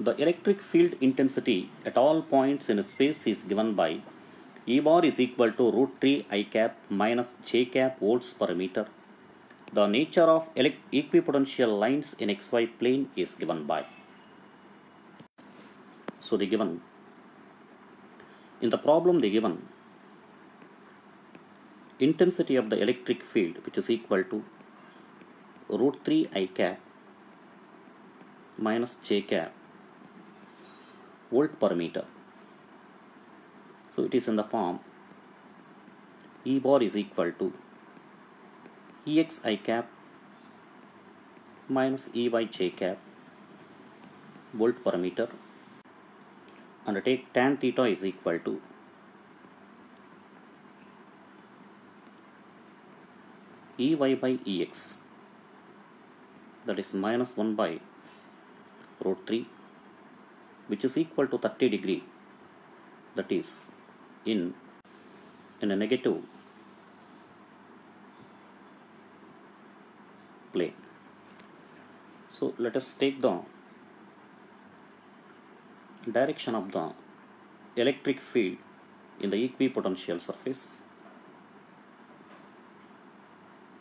The electric field intensity at all points in space is given by E bar is equal to root 3 I cap minus J cap volts per meter. The nature of equipotential lines in xy plane is given by. So they given in the problem they given intensity of the electric field which is equal to root 3 I cap minus J cap volt per meter. So it is in the form E bar is equal to Ex I cap minus Ey J cap volt per meter. And take tan theta is equal to Ey by Ex that is minus 1 by root 3 which is equal to 30 degree that is in in a negative plane. So let us take the direction of the electric field in the equipotential surface.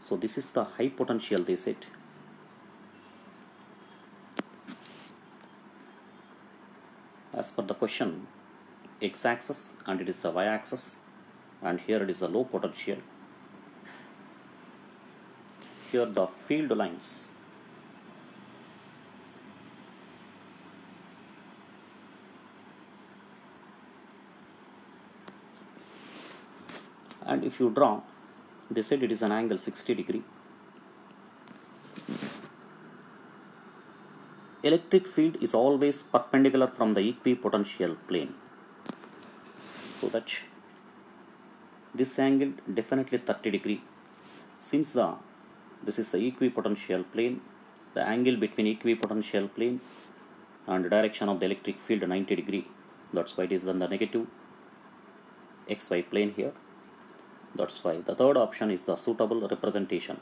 So this is the high potential they said as per the question x-axis and it is the y-axis and here it is the low potential. Here the field lines. And if you draw they said it is an angle 60 degree electric field is always perpendicular from the equipotential plane. So that this angle definitely 30 degree. Since the this is the equipotential plane the angle between equipotential plane and direction of the electric field 90 degree. That's why it is then the negative xy plane here. That's why the third option is the suitable representation